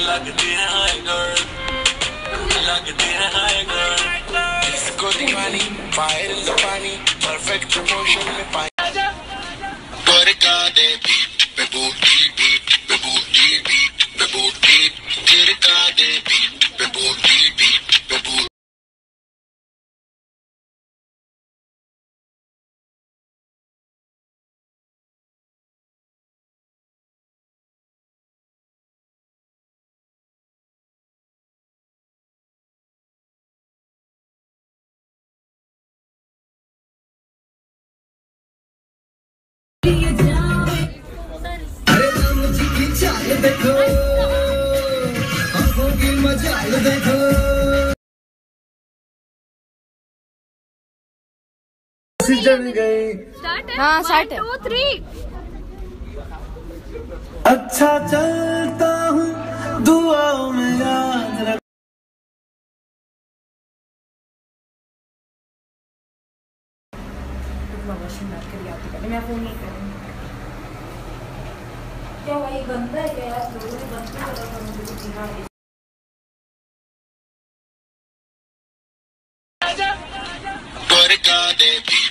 लगती है hi girl लगती है हाय गर्ल इसको दीवानी फायर इन द पानी परफेक्ट प्रमोशन देखो आँखों की मजाल देखो चढ़ गई हाँ, साठ टू थ्री अच्छा चलता मैं फ़ोन नहीं करूँगी क्या भाई गंदा है क्या यार? ने बंद क्यों करा? था मुझे